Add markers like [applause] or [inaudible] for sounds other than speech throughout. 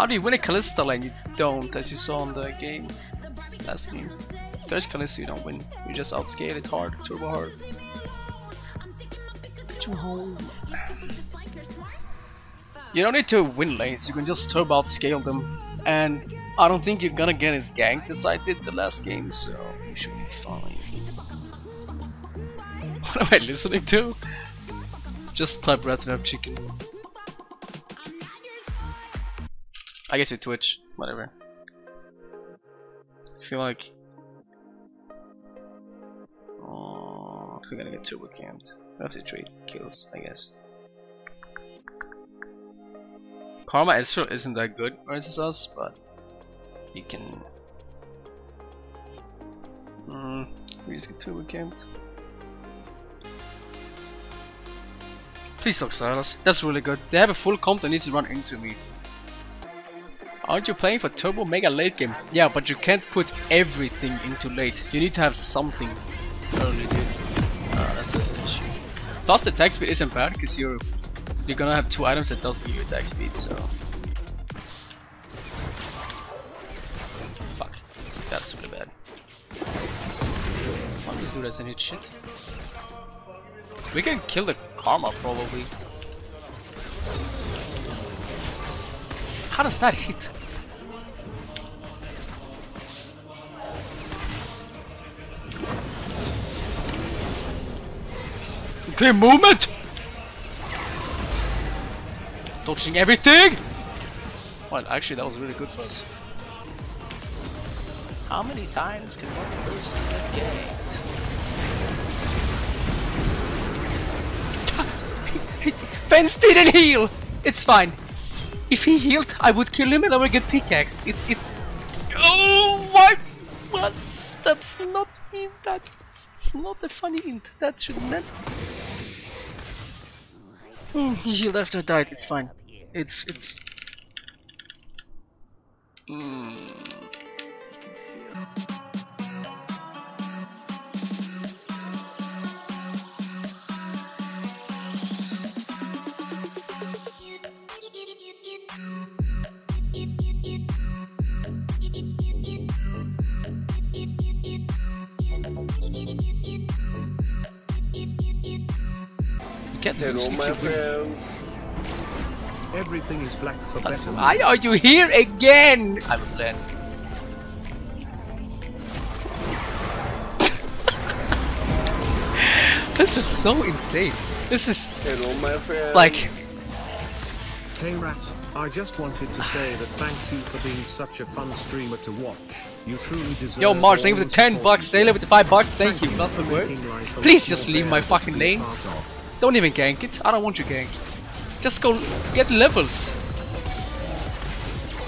How do you win a Kalista lane? You don't, as you saw in the game. Last game. There's Kalista, you don't win. You just outscale it hard, turbo hard. Get you home. You don't need to win lanes, you can just turbo outscale them. And I don't think you're gonna get his gank as I did the last game, so you should be fine. [laughs] What am I listening to? Just type rat chicken. I guess with Twitch, whatever. I feel like oh, we're gonna get turbo camped. We have to trade kills, I guess. Karma Ezreal isn't that good versus us, but you can. Mm, we just get turbo camped. Please Sylas. That's really good. They have a full comp that needs to run into me. Aren't you playing for Turbo Mega late game? Yeah, but you can't put everything into late. You need to have something early, dude. Uh, that's the issue. Plus the attack speed isn't bad because you're you're gonna have two items that doesn't give you attack speed, so fuck. That's really bad. Of these dude doesn't hit shit. We can kill the karma probably. How does that hit? Okay, movement! Dodging everything! Well, actually, that was really good for us. How many times can one person get [laughs] Fence didn't heal! It's fine. If he healed, I would kill him and I would get pickaxe. It's it's. Oh my! What's that's not mean. That it's not a funny int. That should not. Hmm, he after I died. It's fine. It's it's. Hmm. Get Hello, loose my if you will. friends. Everything is black for better. Why are you here again? I'm playing. [laughs] this is so insane. This is Hello, my friends. like Hey Rat, I just wanted to say that thank you for being such a fun streamer to watch. You truly deserve Yo Mars, thank you all for the the 10 bucks, you Sailor with the 5 bucks, thank you, for plus the words. making life a Please just leave my fucking be lane. part of. Don't even gank it, I don't want you gank. Just go get levels.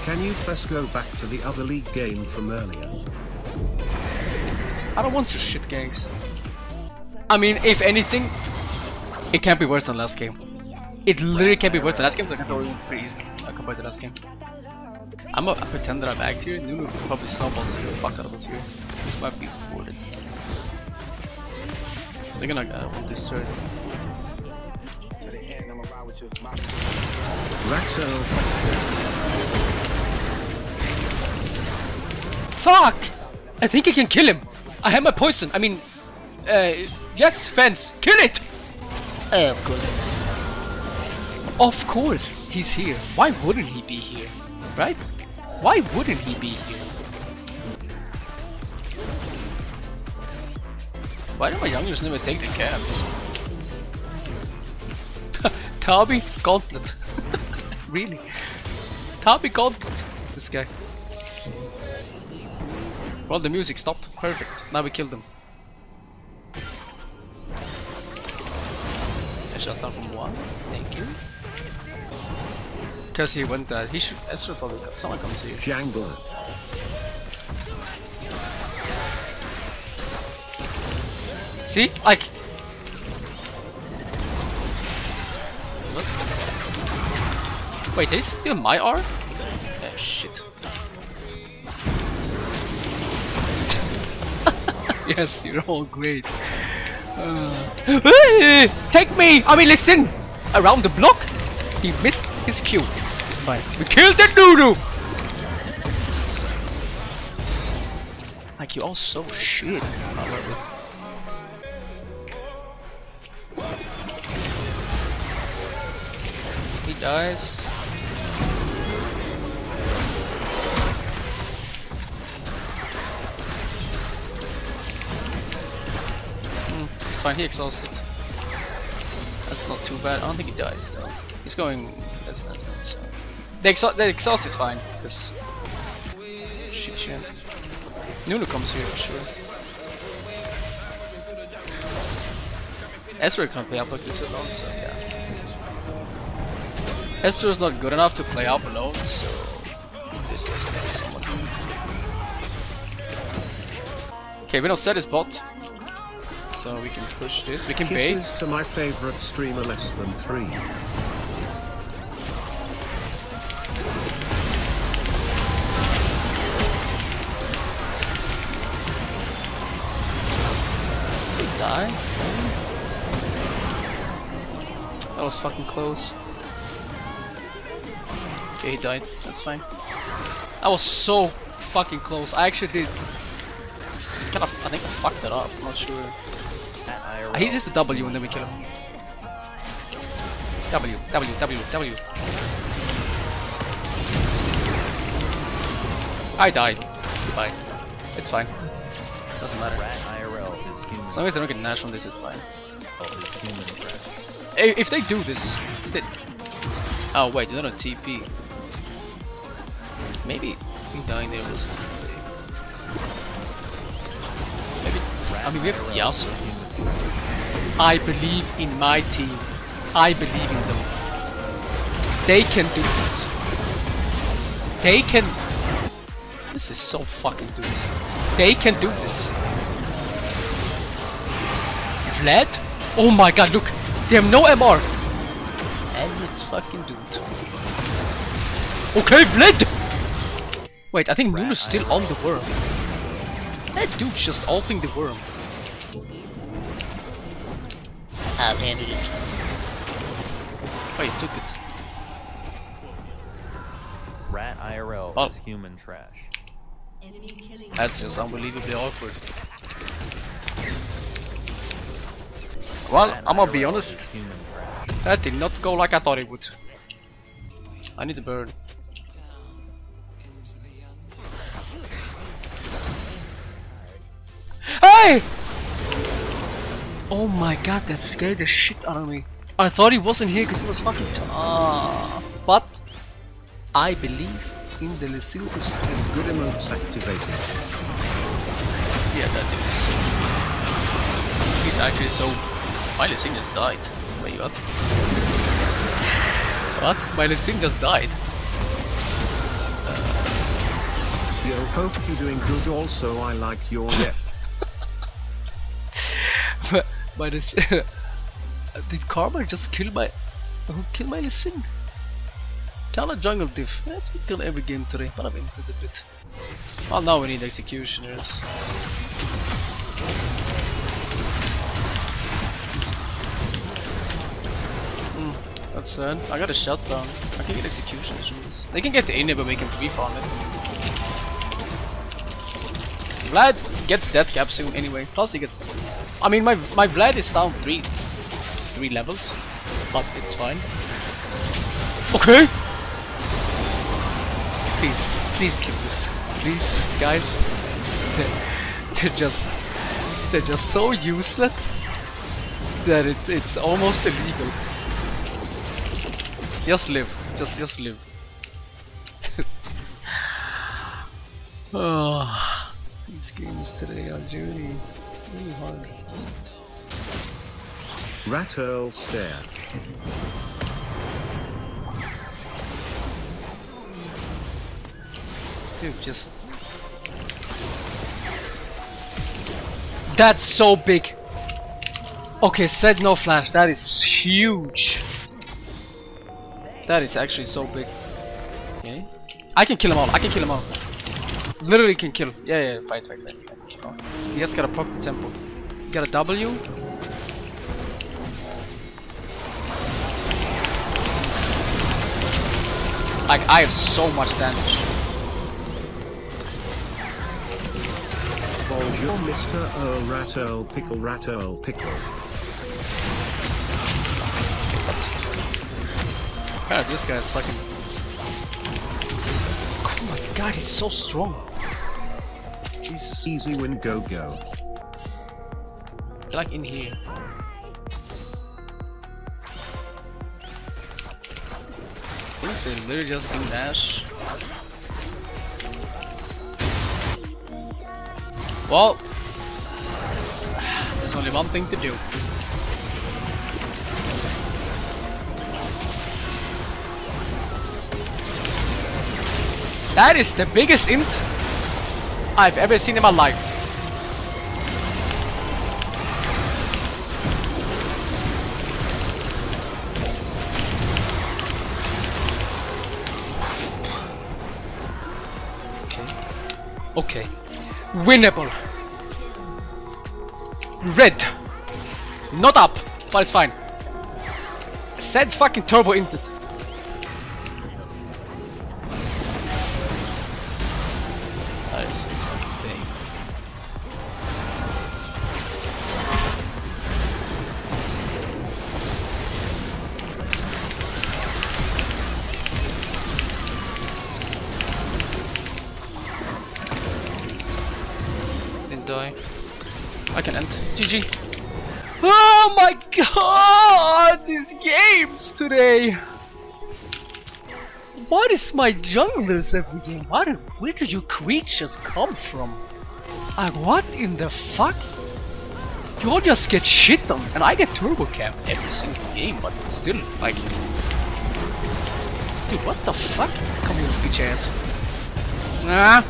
Can you press go back to the other league game from earlier? I don't want your shit ganks. I mean, if anything, it can't be worse than last game. It literally can't be worse than last game, so I can control it's pretty easy uh, compared to last game. I'm gonna pretend that I'm back here. Nunu probably snowballs the fuck out of us here. This might be worth it. They're gonna uh, win this turret. Ratso, Fuck! I think I can kill him. I have my poison. I mean, uh, yes, fence, kill it. Uh, of course. Of course, he's here. Why wouldn't he be here? Right? Why wouldn't he be here? Why do my youngers never take the cabs? [laughs] Tabi Gauntlet. Really? Tabi Gauntlet. This guy. Well, the music stopped. Perfect. Now we killed them. I shot down from one. Thank you. Because he went that. He should. Ezra probably got. Someone comes here. Jangle. See? Like. Wait, did he steal my R? Oh shit. [laughs] yes, you're all great. Uh, Take me! I mean, listen! Around the block? He missed his cue. fine. We killed the Nunu! Like, you all so shit. I love it. He dies. Fine, he exhausted. That's not too bad. I don't think he dies though. He's going. That's not so. The, exa the exhaust is fine because. Shit, shit. Nunu comes here for sure. Ezreal can't play up like this alone, so yeah. Ezreal is not good enough to play up alone, so this guy's gonna be someone. Okay, we don't set his bot, so we can push this. We can bait. To my favorite streamer less than three. die. That was fucking close. Okay, he died. That's fine. That was so fucking close. I actually did. Kind of, I think I fucked it up. I'm not sure. I hit this W and then we kill him. W, W, W, W. I died. Goodbye. It's fine. Doesn't matter. Rat IRL is human. As long as they don't get nash on this, it's fine. Oh, is human rat. I- If they do this, they... oh wait, they're not TP. Maybe me dying there was. Maybe. I mean, we have Yasuo. I believe in my team. I believe in them. They can do this. They can. This is so fucking doomed. They can do this. Vlad? Oh my god, look! They have no MR! And it's fucking doomed. Okay, Vlad! Wait, I think Nunu's still on the worm. That dude's just ulting the worm. I've handed it. Oh, you took it. Rat IRL Oh. is human trash. That's just unbelievably awkward. Well, Rat I'm gonna be honest. human trash. That did not go like I thought it would. I need a bird. Hey! Oh my god, that scared the shit out of me. I thought he wasn't here because he was fucking t- Ah, But I believe in the Lysil to stay. Good emotes activated. Yeah, that dude is so He's actually so My Lee Sin just died. Wait, what? What? My Lee Sin just died. Yo, hope you're doing good. Also, I like your depth. My Lys- [laughs] Did Karma just kill my who kill my? Tell a jungle diff. Let's kill every game today, but I've entered a bit. Well now we need executioners. Hmm, That's sad. I got a shutdown. I can get executioners from this. They can get the inhib but we can farm it. Vlad gets death cap soon anyway. Plus he gets I mean my my Vlad is down three three levels. But it's fine. Okay! Please, please kill this. Please, guys. They're, [laughs] they're just they're just so useless that it, it's almost illegal. Just live. Just just live. oh, [laughs] these games today are really, really hard. Rat Earl stare. Dude, just. That's so big. Okay, said no flash. That is huge. That is actually so big. Okay. I can kill them all. I can kill them all. Literally can kill. Yeah, yeah, fight, fight, fight. All. He just gotta poke the temple. Got a W. Like, I have so much damage. Bonjour, Mr. Earl uh, Rat Earl Pickle Rat Earl Pickle. God, this guy is fucking... Oh my god, he's so strong. Jesus. Easy win go go. They're like in here. I think they literally just do dash. Well, [sighs] there's only one thing to do. That is the biggest int I've ever seen in my life. Okay. Okay. Winnable. Red. Not up, but it's fine. Said fucking turbo inted. That is this fucking thing. Didn't die. I can end. GG. Oh my god! These games today! What is my junglers every game? What, where do you creatures come from? Like, what in the fuck? You all just get shit on, and I get turbo cap every single game, but still, like... Dude, what the fuck? Come here, bitch ass. Nah,